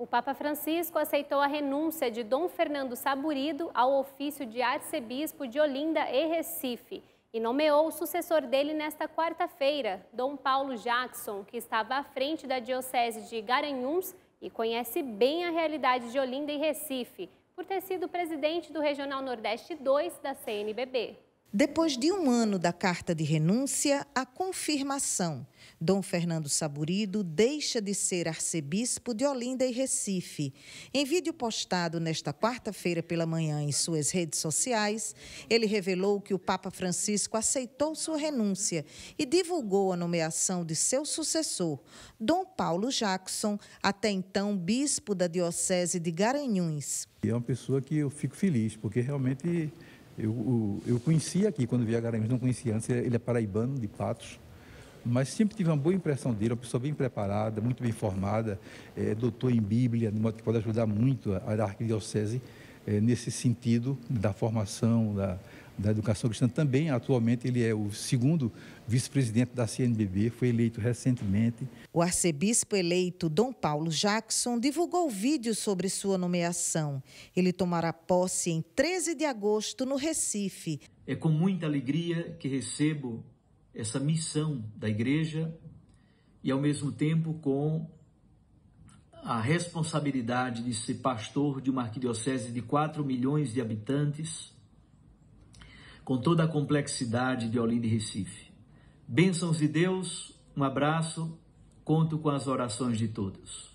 O Papa Francisco aceitou a renúncia de Dom Fernando Saburido ao ofício de arcebispo de Olinda e Recife e nomeou o sucessor dele nesta quarta-feira, Dom Paulo Jackson, que estava à frente da Diocese de Garanhuns e conhece bem a realidade de Olinda e Recife, por ter sido presidente do Regional Nordeste 2 da CNBB. Depois de um ano da carta de renúncia, a confirmação. Dom Fernando Saburido deixa de ser arcebispo de Olinda e Recife. Em vídeo postado nesta quarta-feira pela manhã em suas redes sociais, ele revelou que o Papa Francisco aceitou sua renúncia e divulgou a nomeação de seu sucessor, Dom Paulo Jackson, até então bispo da Diocese de Garanhuns. É uma pessoa que eu fico feliz, porque realmente eu, eu conhecia aqui, quando via Garanhuns, não conhecia antes, ele é paraibano, de Patos, mas sempre tive uma boa impressão dele, uma pessoa bem preparada, muito bem formada, é, doutor em Bíblia, de modo que pode ajudar muito a, a arquidiocese é, nesse sentido da formação, da, da educação cristã. Também, atualmente, ele é o segundo vice-presidente da CNBB, foi eleito recentemente. O arcebispo eleito Dom Paulo Jackson divulgou vídeo sobre sua nomeação. Ele tomará posse em 13 de agosto no Recife. É com muita alegria que recebo essa missão da igreja e, ao mesmo tempo, com a responsabilidade de ser pastor de uma arquidiocese de 4 milhões de habitantes com toda a complexidade de Olinda e Recife. Bênçãos de Deus, um abraço, conto com as orações de todos.